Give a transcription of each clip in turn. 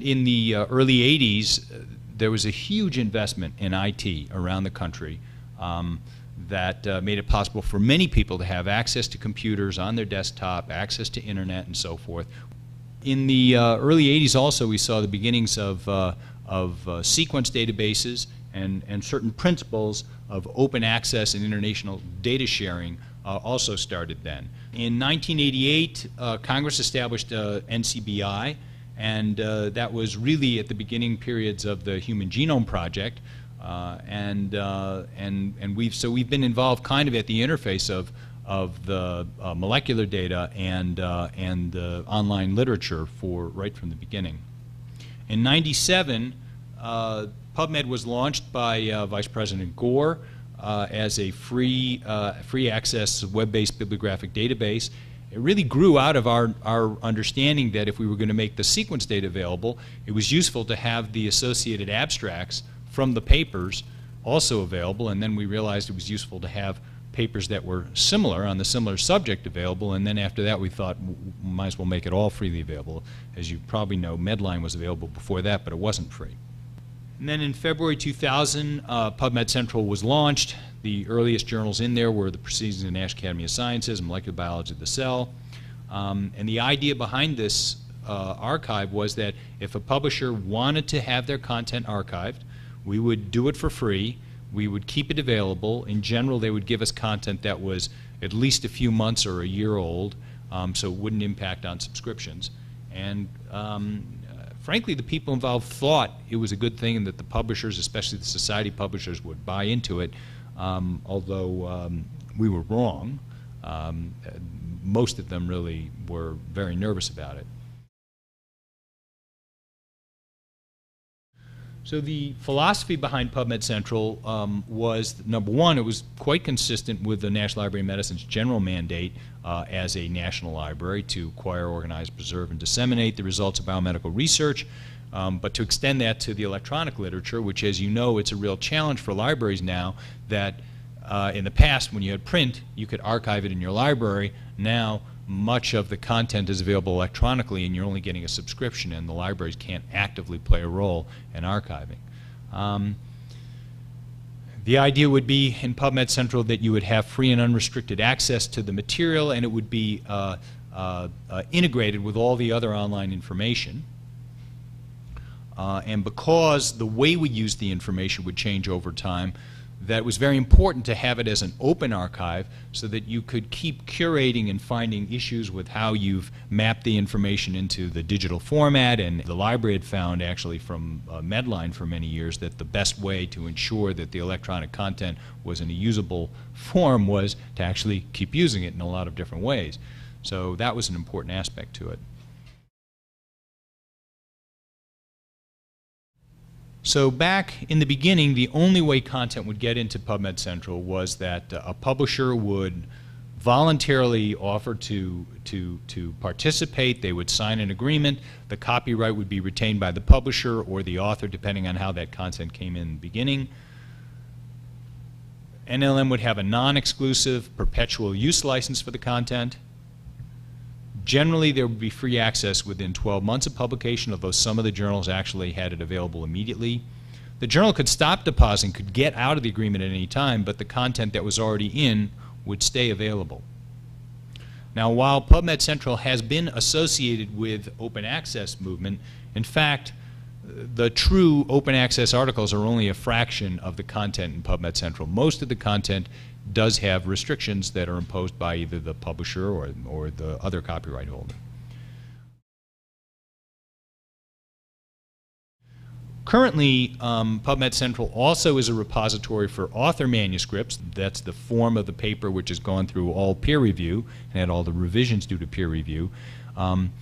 In the uh, early 80s, uh, there was a huge investment in IT around the country um, that uh, made it possible for many people to have access to computers on their desktop, access to internet, and so forth. In the uh, early 80s also, we saw the beginnings of, uh, of sequence databases and, and certain principles of open access and international data sharing uh, also started then. In 1988, uh, Congress established uh, NCBI, and uh, that was really at the beginning periods of the Human Genome Project. Uh, and, uh, and, and we've, so we've been involved kind of at the interface of, of the molecular data and, and the online literature for right from the beginning. In 97, PubMed was launched by uh, Vice President Gore uh, as a free, uh, free access web-based bibliographic database. It really grew out of our, our understanding that if we were going to make the sequence data available, it was useful to have the associated abstracts from the papers also available, and then we realized it was useful to have papers that were similar on the similar subject available, and then after that we thought might as well make it all freely available. As you probably know, Medline was available before that, but it wasn't free. And then in February 2000, uh, PubMed Central was launched. The earliest journals in there were the Proceedings of the National Academy of Sciences, Molecular Biology of the Cell. Um, and the idea behind this uh, archive was that if a publisher wanted to have their content archived, we would do it for free. We would keep it available. In general, they would give us content that was at least a few months or a year old, um, so it wouldn't impact on subscriptions. And um, frankly, the people involved thought it was a good thing and that the publishers, especially the society publishers, would buy into it, um, although um, we were wrong. Um, most of them really were very nervous about it. So the philosophy behind PubMed Central um, was, number one, it was quite consistent with the National Library of Medicine's general mandate uh, as a national library to acquire, organize, preserve, and disseminate the results of biomedical research, um, but to extend that to the electronic literature, which, as you know, it's a real challenge for libraries now that uh, in the past, when you had print, you could archive it in your library. Now, much of the content is available electronically and you're only getting a subscription and the libraries can't actively play a role in archiving. Um, the idea would be in PubMed Central that you would have free and unrestricted access to the material and it would be uh, uh, uh, integrated with all the other online information. Uh, and because the way we use the information would change over time, that it was very important to have it as an open archive so that you could keep curating and finding issues with how you've mapped the information into the digital format. And the library had found, actually, from uh, Medline for many years, that the best way to ensure that the electronic content was in a usable form was to actually keep using it in a lot of different ways. So that was an important aspect to it. So back in the beginning, the only way content would get into PubMed Central was that uh, a publisher would voluntarily offer to, to, to participate. They would sign an agreement. The copyright would be retained by the publisher or the author, depending on how that content came in the beginning. NLM would have a non-exclusive perpetual use license for the content. Generally, there would be free access within 12 months of publication, although some of the journals actually had it available immediately. The journal could stop depositing, could get out of the agreement at any time, but the content that was already in would stay available. Now, while PubMed Central has been associated with open access movement, in fact, the true open access articles are only a fraction of the content in PubMed Central. Most of the content does have restrictions that are imposed by either the publisher or, or the other copyright holder. Currently, um, PubMed Central also is a repository for author manuscripts. That's the form of the paper which has gone through all peer review and had all the revisions due to peer review. Um,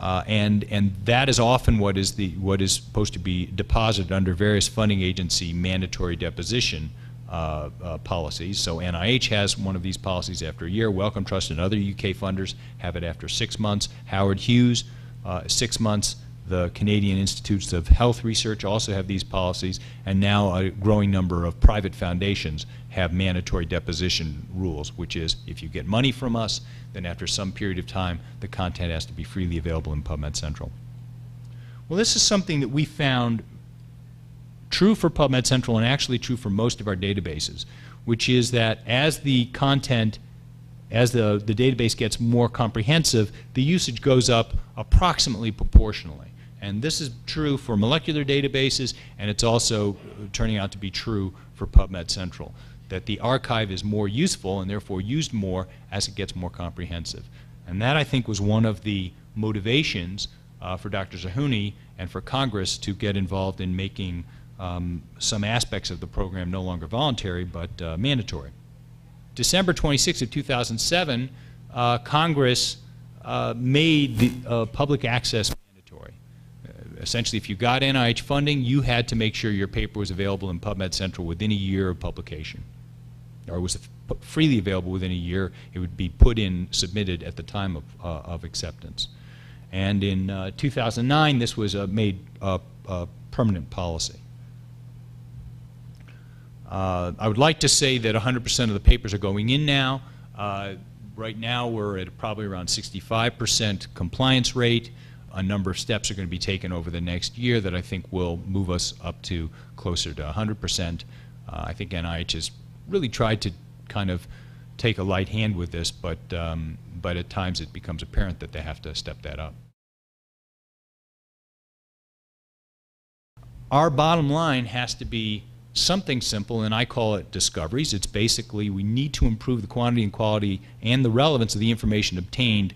uh, and and that is often what is the what is supposed to be deposited under various funding agency mandatory deposition uh, uh, policies. So NIH has one of these policies after a year. Wellcome Trust and other UK funders have it after six months. Howard Hughes, uh, six months. The Canadian Institutes of Health Research also have these policies, and now a growing number of private foundations have mandatory deposition rules, which is if you get money from us, then after some period of time, the content has to be freely available in PubMed Central. Well, this is something that we found true for PubMed Central and actually true for most of our databases, which is that as the content, as the, the database gets more comprehensive, the usage goes up approximately proportionally. And this is true for molecular databases, and it's also turning out to be true for PubMed Central, that the archive is more useful and therefore used more as it gets more comprehensive. And that, I think, was one of the motivations uh, for Dr. Zerhouni and for Congress to get involved in making um, some aspects of the program no longer voluntary but uh, mandatory. December 26 of 2007, uh, Congress uh, made the uh, public access essentially, if you got NIH funding, you had to make sure your paper was available in PubMed Central within a year of publication, or was freely available within a year. It would be put in, submitted at the time of, of acceptance. And in 2009, this was made a permanent policy. Uh, I would like to say that 100% of the papers are going in now. Uh, right now we're at probably around 65% compliance rate. A number of steps are going to be taken over the next year that I think will move us up to closer to 100%. Uh, I think NIH has really tried to kind of take a light hand with this, but, um, but at times it becomes apparent that they have to step that up. Our bottom line has to be something simple, and I call it discoveries. It's basically we need to improve the quantity and quality and the relevance of the information obtained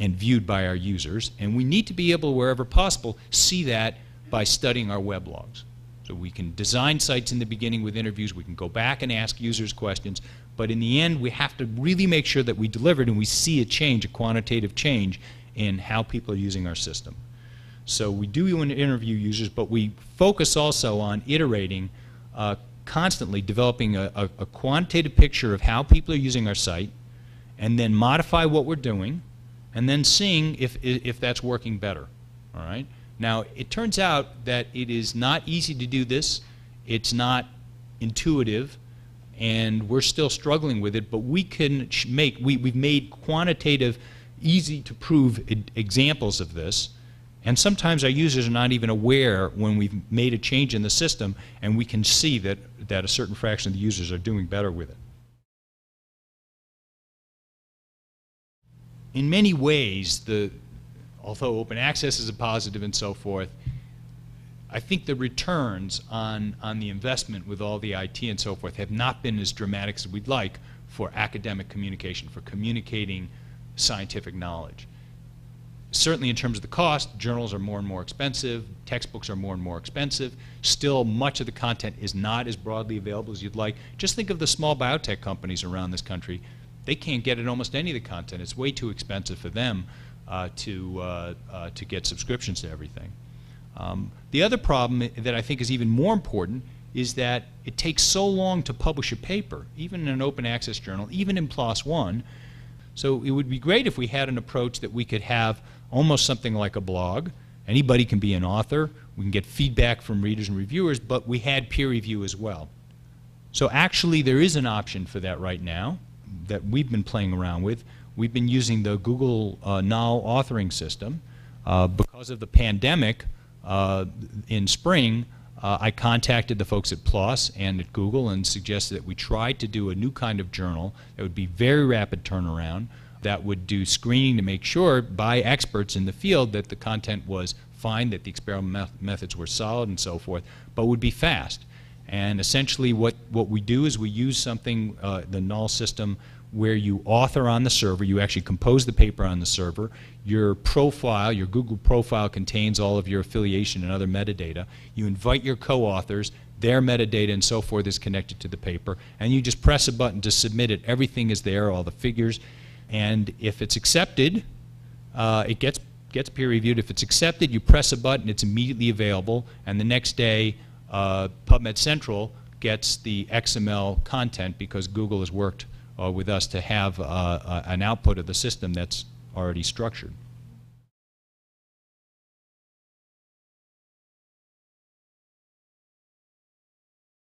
and viewed by our users. And we need to be able, wherever possible, see that by studying our web logs. So we can design sites in the beginning with interviews, we can go back and ask users questions, but in the end we have to really make sure that we delivered and we see a change, a quantitative change in how people are using our system. So we do interview users, but we focus also on iterating uh, constantly developing a, a, a, quantitative picture of how people are using our site, and then modify what we're doing, and then seeing if, if that's working better. All right. Now, it turns out that it is not easy to do this. It's not intuitive, and we're still struggling with it, but we can make, we, we've made quantitative, easy to prove examples of this and sometimes our users are not even aware when we've made a change in the system and we can see that, that a certain fraction of the users are doing better with it. In many ways, the, although open access is a positive and so forth, I think the returns on, on the investment with all the IT and so forth have not been as dramatic as we'd like for academic communication, for communicating scientific knowledge certainly in terms of the cost, journals are more and more expensive, textbooks are more and more expensive. Still, much of the content is not as broadly available as you'd like. Just think of the small biotech companies around this country. They can't get at almost any of the content. It's way too expensive for them uh, to, uh, uh, to get subscriptions to everything. Um, the other problem that I think is even more important is that it takes so long to publish a paper, even in an open access journal, even in PLOS One. So it would be great if we had an approach that we could have almost something like a blog. Anybody can be an author. We can get feedback from readers and reviewers, but we had peer review as well. So actually there is an option for that right now that we've been playing around with. We've been using the Google uh, Knol authoring system. Uh, because of the pandemic uh, in spring, uh, I contacted the folks at PLOS and at Google and suggested that we try to do a new kind of journal that would be very rapid turnaround, that would do screening to make sure by experts in the field that the content was fine, that the experimental methods were solid and so forth, but would be fast. And essentially what, what we do is we use something, uh, the Knol system, where you author on the server, you actually compose the paper on the server, your profile, your Google profile contains all of your affiliation and other metadata, you invite your co-authors, their metadata and so forth is connected to the paper, and you just press a button to submit it. Everything is there, all the figures, and if it's accepted, uh, it gets gets peer reviewed. If it's accepted, you press a button, it's immediately available, and the next day, uh, PubMed Central gets the XML content because Google has worked with us to have uh, uh, an output of the system that's already structured.